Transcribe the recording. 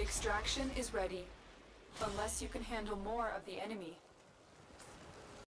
Extraction is ready. Unless you can handle more of the enemy,